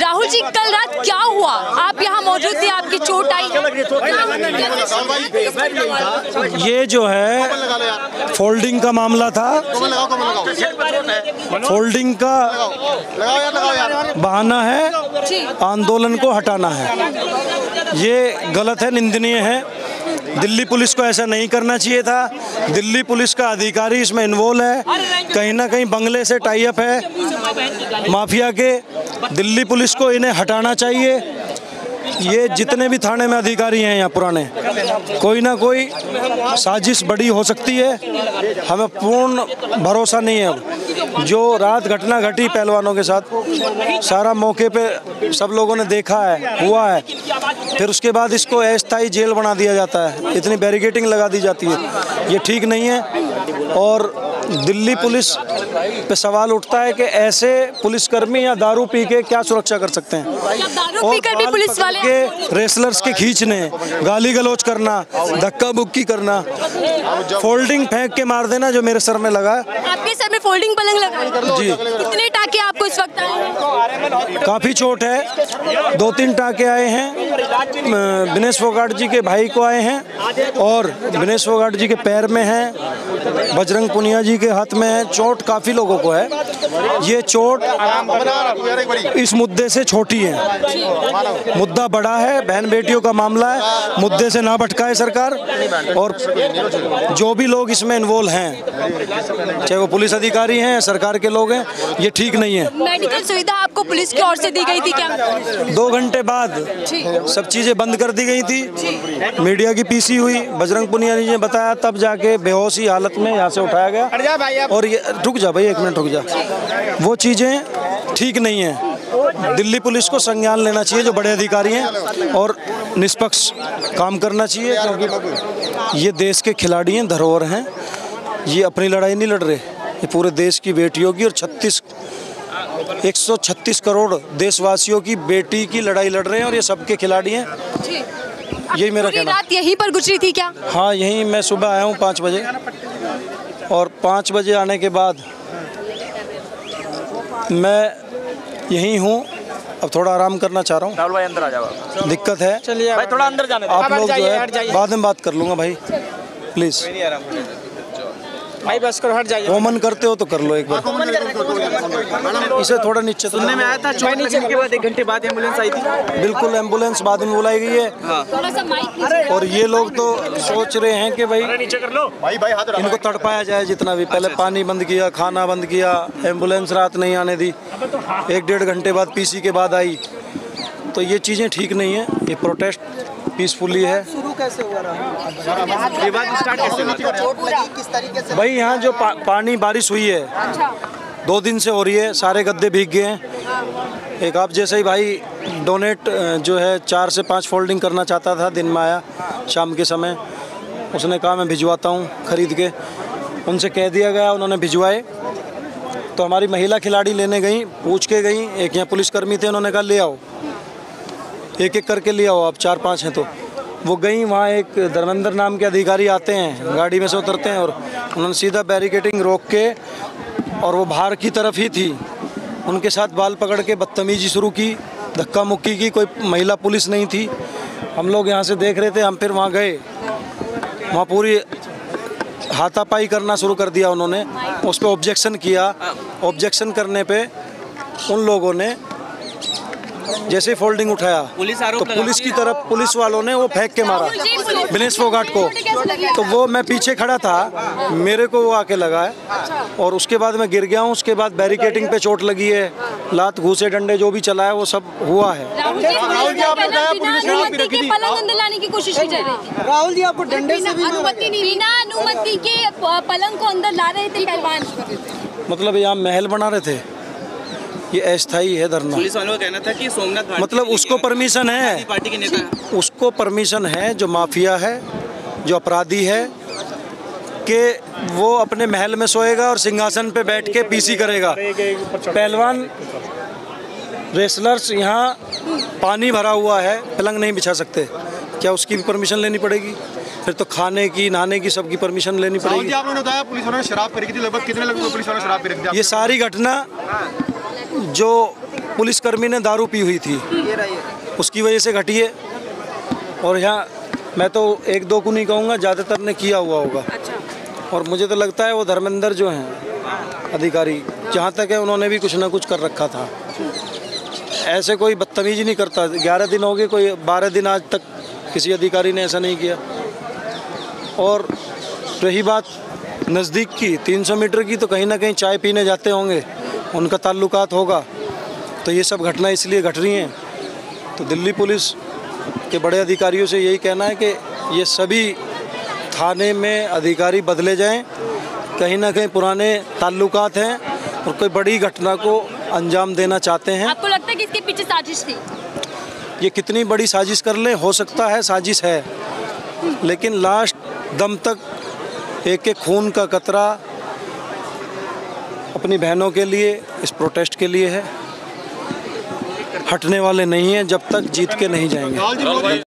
राहुल जी कल रात क्या हुआ? आप यहाँ मौजूद थे आपकी चोट आई। ये जो है फोल्डिंग का मामला था। फोल्डिंग का बहाना है आंदोलन को हटाना है। ये गलत है निंदनीय है। दिल्ली पुलिस को ऐसा नहीं करना चाहिए था। दिल्ली पुलिस का अधिकारी इसमें इन्वॉल्व है। कहीं ना कहीं बंगले से टाइप है। माफिया के दिल्ली पुलिस को इन्हें हटाना चाहिए। ये जितने भी थाने में अधिकारी हैं यहाँ पुराने, कोई ना कोई साजिश बड़ी हो सकती है। हमें पूर्ण भरोसा नहीं है। जो रात घटना घटी पहलवानों के साथ, सारा मौके पे सब लोगों ने देखा है, हुआ है। फिर उसके बाद इसको अस्थायी जेल बना दिया जाता है। इतनी बैरिकेटिंग लगा दी जाती है। ये ठीक नहीं है। और दिल्ली पुलिस पे सवाल उठता है कि ऐसे पुलिसकर्मी या दारू पी के क्या सुरक्षा कर सकते हैं? भी पुलिस वाले के रेसलर्स के खींचने गाली गलौज करना धक्का बुक्की करना फोल्डिंग फेंक के मार देना जो मेरे सर में लगा आपके सर में फोल्डिंग पलंग लगा जी। कितने टाके आपको इस वक्त आए काफ़ी चोट है। दो तीन टाके आए हैं। दिनेश फोगाट जी के भाई को आए हैं और दिनेश फोगाट जी के पैर में है। बजरंग पुनिया जी के हाथ में चोट काफ़ी लोगों को है। ये चोट इस मुद्दे से छोटी है। मुद्दा बड़ा है। बहन बेटियों का मामला है। मुद्दे से ना भटकाए सरकार। और जो भी लोग इसमें इन्वॉल्व हैं चाहे वो पुलिस अधिकारी हैं सरकार के लोग हैं ये ठीक नहीं है। मेडिकल सुविधा आपको पुलिस की ओर से दी गई थी क्या? दो घंटे बाद सब चीज़ें बंद कर दी गई थी। मीडिया की पीसी हुई। बजरंग पुनिया जी ने बताया तब जाके बेहोशी हालत में यहाँ से उठाया गया। और ये रुक जा भाई एक मिनट रुक जा। वो चीज़ें ठीक नहीं है। दिल्ली पुलिस को संज्ञान लेना चाहिए जो बड़े अधिकारी हैं और निष्पक्ष काम करना चाहिए क्योंकि ये देश के खिलाड़ी हैं धरोहर हैं। ये अपनी लड़ाई नहीं लड़ रहे ये पूरे देश की बेटियों की और 36 136 करोड़ देशवासियों की बेटी की लड़ाई लड़ रहे हैं और ये सबके खिलाड़ी हैं। यही मेरा कहना। रात यहीं पर गुजरी थी क्या? हाँ यहीं मैं सुबह आया हूँ पाँच बजे। और पाँच बजे आने के बाद मैं यहीं हूँ। अब थोड़ा आराम करना चाह रहा राहुल भाई अंदर आ जाओ दिक्कत है। चलिए भाई थोड़ा अंदर जाने आप लोग जो है बाद में बात कर लूँगा भाई। प्लीज़ भाई बस करो हट जाइए। कॉमन करते हो तो कर लो एक बार। इसे थोड़ा नीचे सुनने में आया था लगने के बाद एक घंटे बाद एंबुलेंस आई थी। बिल्कुल एंबुलेंस बाद में बुलाई गई है। थोड़ा सा माइक और ये लोग तो सोच रहे हैं कि भाई नीचे कर लो। भाई भाई हाथ इनको तड़पाया जाए जितना भी। पहले पानी बंद किया खाना बंद किया एंबुलेंस रात नहीं आने दी। एक डेढ़ घंटे बाद पीसी के बाद आई। तो ये चीज़ें ठीक नहीं है। ये प्रोटेस्ट पीसफुली है। कैसे हुआ रहा? विवाद स्टार्ट कैसे हुआ? भाई यहाँ जो पा, पानी बारिश हुई है दो दिन से हो रही है सारे गद्दे भीग गए हैं। एक आप जैसे ही भाई डोनेट जो है चार से पाँच फोल्डिंग करना चाहता था दिन में आया शाम के समय। उसने कहा मैं भिजवाता हूँ खरीद के। उनसे कह दिया गया उन्होंने भिजवाए। तो हमारी महिला खिलाड़ी लेने गई पूछ के गई एक यहाँ पुलिसकर्मी थे उन्होंने कहा ले आओ। एक एक करके ले आओ आप चार पाँच हैं तो। वो गई, वहाँ एक धर्मेंद्र नाम के अधिकारी आते हैं, गाड़ी में से उतरते हैं और उन्होंने सीधा बैरिकेटिंग रोक के और वो बाहर की तरफ़ ही थी। उनके साथ बाल पकड़ के बदतमीजी शुरू की, धक्का मुक्की की, कोई महिला पुलिस नहीं थी। हम लोग यहाँ से देख रहे थे, हम फिर वहाँ गए। वहाँ पूरी हाथापाई करना शुरू कर दिया उन्होंने। उस पर ऑब्जेक्शन किया। ऑब्जेक्शन करने पे उन लोगों ने जैसे फोल्डिंग उठाया पुलिस तो पुलिस की तरफ़ पुलिस वालों ने वो फेंक के मारा। विनेश फोगाट को। तो वो मैं पीछे खड़ा था मेरे को वो आके लगा है। और उसके बाद मैं गिर गया हूँ उसके बाद बैरिकेटिंग पे चोट लगी है लात घूसे डंडे जो भी चला है वो सब हुआ है। राहुल जी आपने बताया पुलिस ने अनुमति के पलंग अंदर लाने की कोशिश की जा रही थी। राहुल जी आपको डंडे से भी अनुमति नहीं बिना अनुमति के पलंग को अंदर ला रहे थे मतलब यहाँ महल बना रहे थे। ये अस्थाई है धरना। पुलिस वालों का कहना था कि सोमनाथ मतलब उसको परमिशन है। पार्टी के नेता उसको परमिशन है जो माफिया है जो अपराधी है कि वो अपने महल में सोएगा और सिंहासन पे बैठ के पीसी करेगा। पहलवान रेसलर्स यहाँ पानी भरा हुआ है पलंग नहीं बिछा सकते। क्या उसकी भी परमिशन लेनी पड़ेगी? फिर तो खाने की नहाने की सबकी परमिशन लेनी पड़ेगी। आपने बताया पुलिस वालों ने शराब पी रखी थी लगभग कितने लोगों को पुलिस वालों ने शराब पी रखी थी? ये सारी घटना जो पुलिसकर्मी ने दारू पी हुई थी, उसकी वजह से घटी है। और यहाँ मैं तो एक दो को नहीं कहूँगा, ज़्यादातर ने किया हुआ होगा। और मुझे तो लगता है वो धर्मेंद्र जो हैं, अधिकारी, जहाँ तक है उन्होंने भी कुछ ना कुछ कर रखा था। ऐसे कोई बदतमीजी नहीं करता। ग्यारह दिन हो गए, कोई बारह दिन आज तक किसी अधिकारी ने ऐसा नहीं किया। और रही बात नज़दीक की 300 मीटर की तो कहीं ना कहीं चाय पीने जाते होंगे। उनका ताल्लुकात होगा। तो ये सब घटना इसलिए घट रही हैं। तो दिल्ली पुलिस के बड़े अधिकारियों से यही कहना है कि ये सभी थाने में अधिकारी बदले जाएँ। कहीं ना कहीं पुराने ताल्लुकात हैं और कोई बड़ी घटना को अंजाम देना चाहते हैं। आपको लगता है कि इसके पीछे साजिश थी? ये कितनी बड़ी साजिश कर लें? हो सकता है साजिश है। लेकिन लास्ट दम तक एक एक खून का कतरा अपनी बहनों के लिए, इस प्रोटेस्ट के लिए है। हटने वाले नहीं हैं जब तक जीत के नहीं जाएँगे।